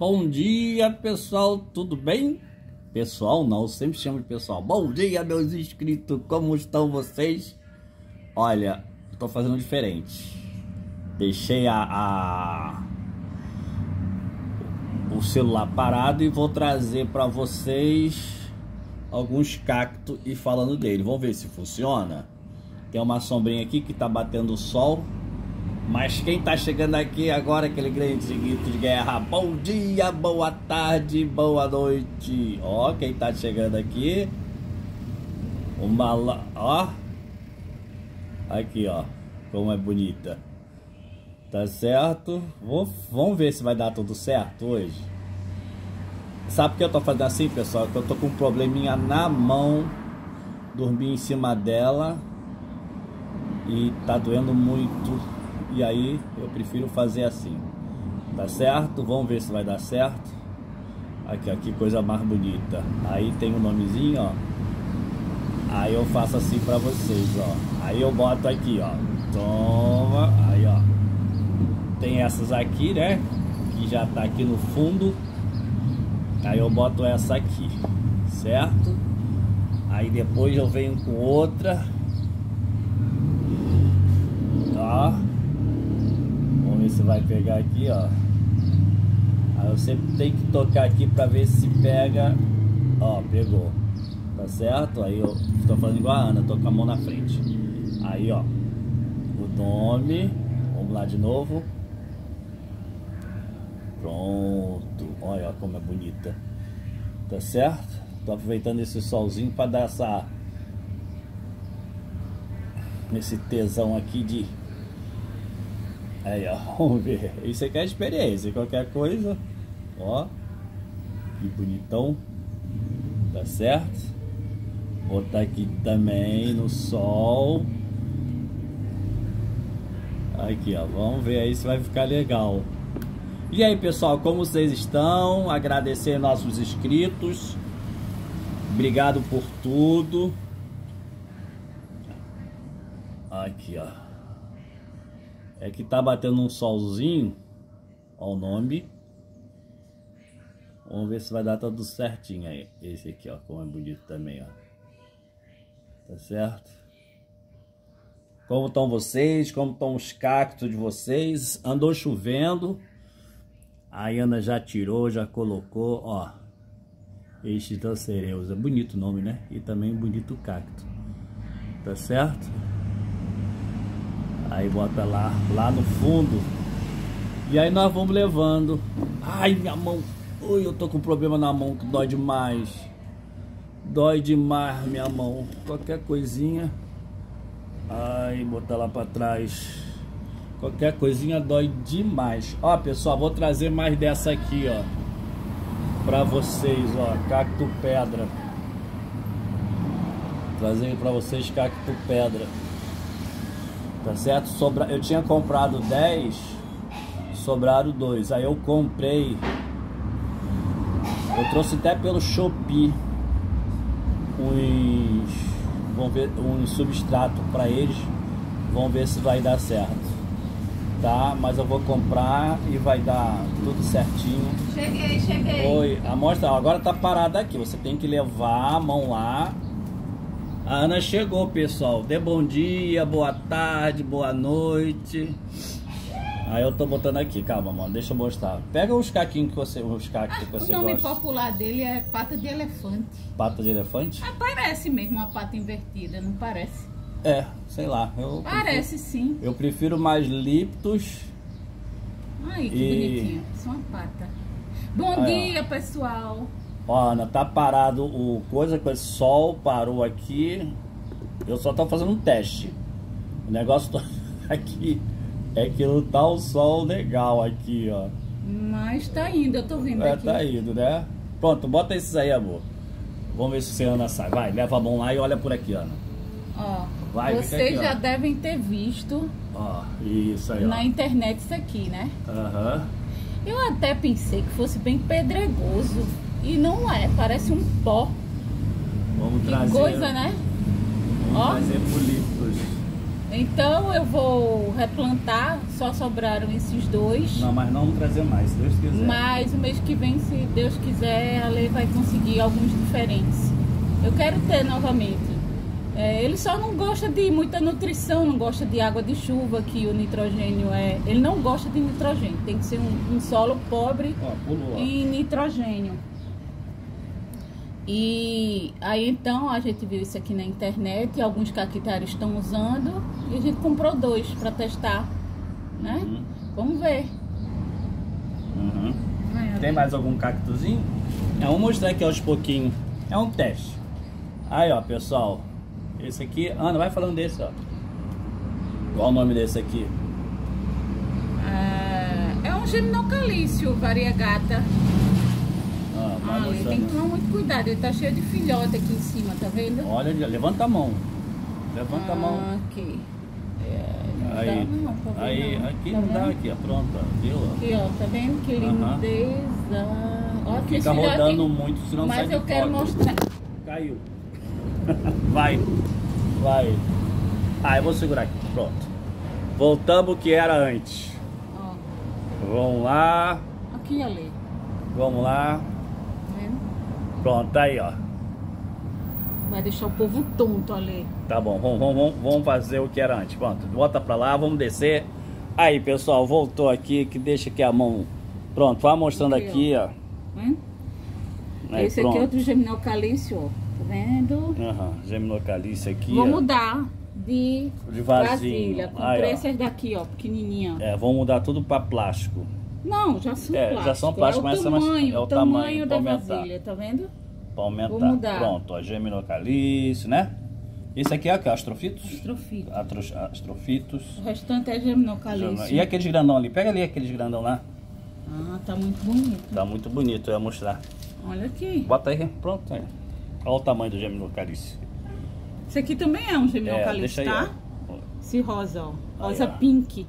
Bom dia, pessoal, tudo bem? Pessoal, não, sempre chamo de pessoal. Bom dia, meus inscritos, como estão vocês? Olha, estou fazendo diferente. Deixei a, a, o celular parado e vou trazer para vocês alguns cactos e falando dele. Vamos ver se funciona. Tem uma sombrinha aqui que está batendo o sol mas quem tá chegando aqui agora, aquele grande grito de guerra, bom dia, boa tarde, boa noite. Ó, quem tá chegando aqui, uma, ó, aqui ó, como é bonita. Tá certo? Vou, vamos ver se vai dar tudo certo hoje. Sabe por que eu tô fazendo assim, pessoal? Que eu tô com um probleminha na mão. Dormi em cima dela. E tá doendo muito e aí eu prefiro fazer assim. Tá certo? Vamos ver se vai dar certo. Aqui, aqui coisa mais bonita. Aí tem o um nomezinho, ó. Aí eu faço assim pra vocês, ó. Aí eu boto aqui, ó. Toma. Aí, ó. Tem essas aqui, né? Que já tá aqui no fundo. Aí eu boto essa aqui. Certo? Aí depois eu venho com outra. Ó se vai pegar aqui, ó. Aí sempre tenho que tocar aqui pra ver se pega. Ó, pegou. Tá certo? Aí eu tô fazendo igual a Ana, tô com a mão na frente. Aí, ó. O nome. Vamos lá de novo. Pronto. Olha como é bonita. Tá certo? Tô aproveitando esse solzinho para dar essa esse tesão aqui de Aí, ó, vamos ver. Isso aqui é experiência. Qualquer coisa, ó. Que bonitão. Tá certo? Botar aqui também no sol. Aqui, ó. Vamos ver aí se vai ficar legal. E aí, pessoal, como vocês estão? Agradecer nossos inscritos. Obrigado por tudo. Aqui, ó. É que tá batendo um solzinho. Ó o nome. Vamos ver se vai dar tudo certinho aí. Esse aqui, ó, como é bonito também, ó. Tá certo? Como estão vocês? Como estão os cactos de vocês? Andou chovendo. A Ana já tirou, já colocou, ó. Este Cereus. É bonito o nome, né? E também bonito o cacto. Tá certo? Aí bota lá, lá no fundo. E aí nós vamos levando. Ai, minha mão. Ui, eu tô com problema na mão que dói demais. Dói demais minha mão. Qualquer coisinha. Ai, botar lá pra trás. Qualquer coisinha dói demais. Ó, pessoal, vou trazer mais dessa aqui, ó. Pra vocês, ó. Cacto pedra. Trazendo pra vocês cacto pedra. Tá certo? Sobra... Eu tinha comprado 10, sobraram 2. Aí eu comprei. Eu trouxe até pelo Shopee uns, vamos ver, um substrato para eles. Vamos ver se vai dar certo. Tá? Mas eu vou comprar e vai dar tudo certinho. Cheguei, cheguei. Oi, a mostra agora tá parada aqui. Você tem que levar a mão lá a Ana chegou, pessoal. Dê bom dia, boa tarde, boa noite. Aí eu tô botando aqui, calma, mano, deixa eu mostrar. Pega os caquinhos que você, os cactos que você gosta. O nome gosta. popular dele é pata de elefante. Pata de elefante? Ah, parece mesmo uma pata invertida, não parece? É, sei lá. Eu parece prefiro, sim. Eu prefiro mais liptos. Aí, que e... bonitinho. Só uma pata. Bom Aí, dia, ó. pessoal. Ó, Ana, tá parado o coisa com esse sol, parou aqui. Eu só tô fazendo um teste. O negócio tá aqui é que não tá o sol legal aqui, ó. Mas tá indo, eu tô vendo é, aqui. tá indo, né? Pronto, bota esses aí, amor. Vamos ver se a Ana sai. Vai, leva a mão lá e olha por aqui, Ana. Ó, Vai, vocês aqui, já ó. devem ter visto ó, isso aí, na ó. internet isso aqui, né? Aham. Uhum. Eu até pensei que fosse bem pedregoso. E não é, parece um pó. Vamos que trazer. coisa, né? Vamos Ó. trazer políticos. Então eu vou replantar, só sobraram esses dois. Não, mas não vamos trazer mais, se Deus quiser. Mas o mês que vem, se Deus quiser, a lei vai conseguir alguns diferentes. Eu quero ter novamente. É, ele só não gosta de muita nutrição, não gosta de água de chuva, que o nitrogênio é. Ele não gosta de nitrogênio, tem que ser um, um solo pobre Ó, pulou, ó. em nitrogênio. E aí então a gente viu isso aqui na internet, alguns caquitários estão usando e a gente comprou dois para testar, né? Uhum. Vamos ver. Uhum. Tem mais algum cactuzinho? É, vamos mostrar aqui aos pouquinhos. É um teste. Aí, ó, pessoal. Esse aqui... Ana, vai falando desse, ó. Qual o nome desse aqui? É, é um geminocalício variegata. Ah, Ah, ele tem que tomar muito cuidado, ele tá cheio de filhote aqui em cima, tá vendo? Olha, levanta a mão. Levanta a mão. Ah, aqui. É, não Aí, dá não, tá aí, não. aqui Tá não dá aqui, ó, pronto, ó, viu? ó? Aqui, ó, tá vendo? Que lindeza. Ó, aqui Fica esse filhote- rodando muito, senão sai Mas de eu quero foto. mostrar. Caiu. Vai. Vai. Ah, eu vou segurar aqui. Pronto. Voltamos o que era antes. Ó, Vamos lá. aqui, ali. Vamos lá. Pronto, tá aí, ó. Vai deixar o povo tonto ali. Tá bom, vamos, vamos, vamos- vamos fazer o que era antes. Pronto, bota pra lá, vamos descer. Aí, pessoal, voltou aqui, que deixa aqui a mão. Pronto, vai mostrando Aqui, aqui, ó. Tá vendo? Aí, Esse aqui é outro geminocalício, ó. Tá vendo? Aham, geminocalice aqui. Vou ó. mudar de, De vasilha. Comprei Aí, ó. daqui, ó, pequenininha. É, vamos mudar tudo pra plástico. Não, já são É, plásticos. já são plásticos, é mas mais- tamanho, é o tamanho, tamanho da aumentar. vasilha, tá vendo? Pra aumentar. Pronto, ó, geminocalice, né? Esse aqui é o que? Astrofitos? Astrofito. Atros- Astrofitos. O restante é geminocalício. E aqueles grandão ali? Pega ali aqueles grandão lá. Ah, tá muito bonito. Tá muito bonito, eu ia mostrar. Olha aqui. Bota aí, pronto. Aí. Olha o tamanho do geminocalice. Esse aqui também é um É, geminocalício, deixa aí, tá? Esse rosa, ó. Rosa Aí, ó. pink.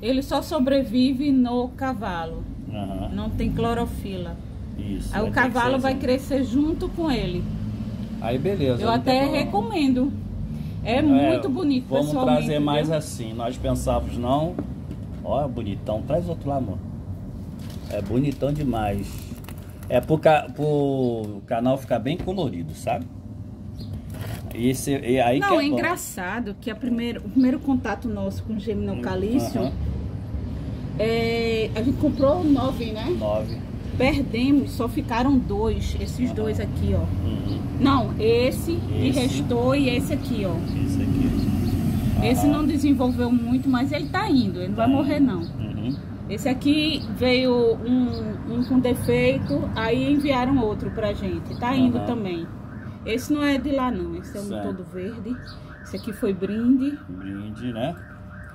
Ele só sobrevive no cavalo. Aham, Não tem clorofila. Isso. Aí o que cavalo vai assim. crescer junto com ele. Aí beleza. Eu até recomendo. É, É, muito bonito, Vamos trazer mais viu? assim. Nós pensávamos não. Ó, bonitão. Traz outro lá, amor. É bonitão demais. É pro, ca... pro canal ficar bem colorido, sabe? E esse... e aí que Não, é é bom. engraçado que a primeiro, o primeiro contato nosso com o geminocalício, Aham. É, a gente comprou nove, né? Nove. Perdemos, só ficaram dois, esses dois aqui, ó. Uhum. Não, esse, que Esse. restou e esse aqui, ó. Esse aqui. Esse Aham. não desenvolveu muito, mas ele tá indo, ele não vai Tá morrer indo. não. Uhum. Esse aqui veio um, um com defeito, aí enviaram outro pra gente. Tá indo Aham. também. Esse não é de lá não, esse é um Certo. todo verde. Esse aqui foi brinde. Brinde, né?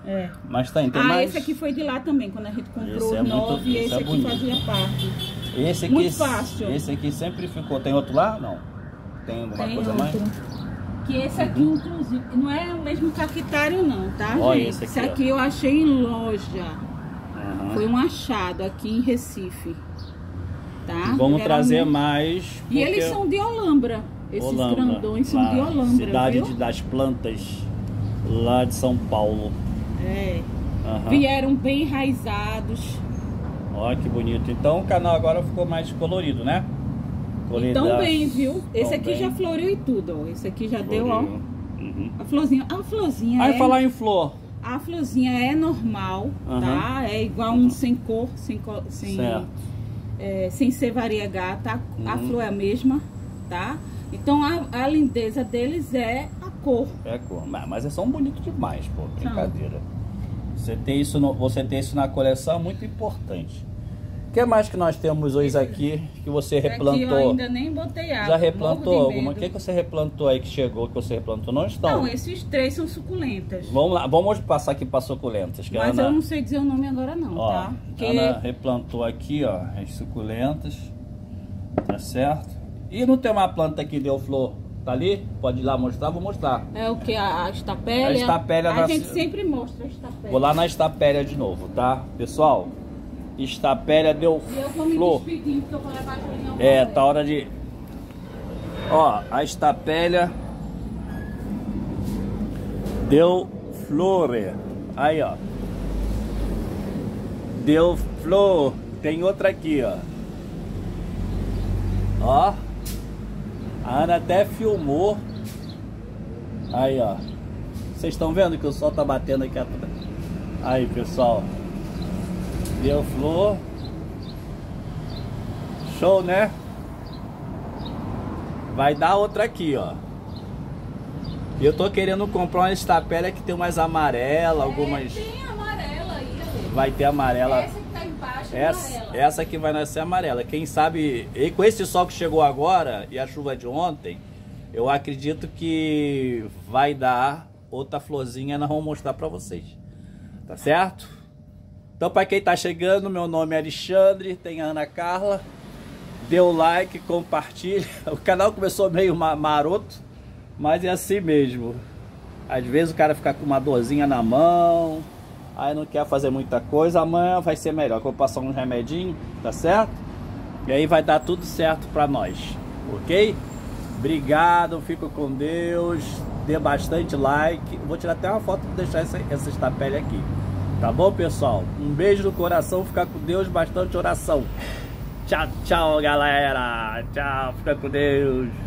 É. Mas tá. Tem ah, mais... esse aqui foi de lá também, quando a gente comprou Esse é os muito- nove, esse esse é aqui bonito. fazia parte. Esse aqui, Muito fácil. Esse aqui sempre ficou. Tem outro lá? Não. Tem alguma Tem coisa outro. mais? Que esse aqui, inclusive, não é o mesmo caquitário não, tá, Olha gente? esse aqui, ó. aqui eu achei em loja. Aham. Foi um achado aqui em Recife. Tá? Vamos Era trazer muito- mais. E porque- eles são de Olambra. Esses Olambra, grandões são de Olambra, Cidade viu? de- das plantas, lá de São Paulo. É. Aham. Vieram bem enraizados. Olha que bonito. Então o canal agora ficou mais colorido, né? Então bem, viu? Esse Tão aqui bem. já floriu e tudo, ó. Esse aqui já deu, ó. Floriu. Uhum. A florzinha. A florzinha Aí é... falar em flor. A florzinha é normal, Aham. tá? É igual um sem cor, sem, sem, é, sem ser variegata. A Uhum. flor é a mesma, tá? Então a, a lindeza deles é a cor. É cor. Mas, mas são bonitos demais, pô. Brincadeira. Você ter isso, no, você ter isso na coleção é muito importante. O que mais que nós temos hoje aqui que você Aqui eu replantou? ainda nem botei água. Já replantou alguma? O que, que você replantou aí que chegou, que você replantou? Não estão. Não, esses três são suculentas. Vamos lá, vamos passar aqui para suculentas. Mas Ana, eu não sei dizer o nome agora não, ó, tá? Porque Ana replantou aqui, ó, as suculentas. Tá certo? E não tem uma planta que deu flor? Tá ali? Pode ir lá mostrar? Vou mostrar. é o que? A, a estapélia? A estapélia A da- gente sempre mostra a estapélia. Vou lá na estapélia de novo, tá? Pessoal, estapélia deu E eu vou me flor. despedir, porque eu vou levar a É, tá hora de. Ó, a estapélia deu flore. Aí, ó. Deu flor. Tem outra aqui, ó. Ó. A Ana até filmou. Aí, ó. Vocês estão vendo que o sol tá batendo aqui atrás? Aí, pessoal. Deu flor. Show, né? Vai dar outra aqui, ó. Eu tô querendo comprar uma estapélia que tem umas amarelas, algumas... É, tem amarela aí. Vai ter amarela. Essa que tá embaixo é Essa, essa vai nascer amarela. Quem sabe, e com esse sol que chegou agora e a chuva de ontem, eu acredito que vai dar outra florzinha, nós vamos mostrar pra vocês. Tá certo? Então, pra quem tá chegando, meu nome é Alexandre, tem a Ana Carla. Dê o like, compartilha. O canal começou meio ma- maroto, mas é assim mesmo. Às vezes o cara fica com uma dorzinha na mão, aí não quer fazer muita coisa, amanhã vai ser melhor, eu vou passar um remedinho, tá certo? E aí vai dar tudo certo pra nós, ok? Obrigado, fico com Deus, dê bastante like. Vou tirar até uma foto pra deixar essa, essa estapele aqui. Tá bom, pessoal? Um beijo no coração, fica com Deus, bastante oração. Tchau, tchau, galera. Tchau, fica com Deus.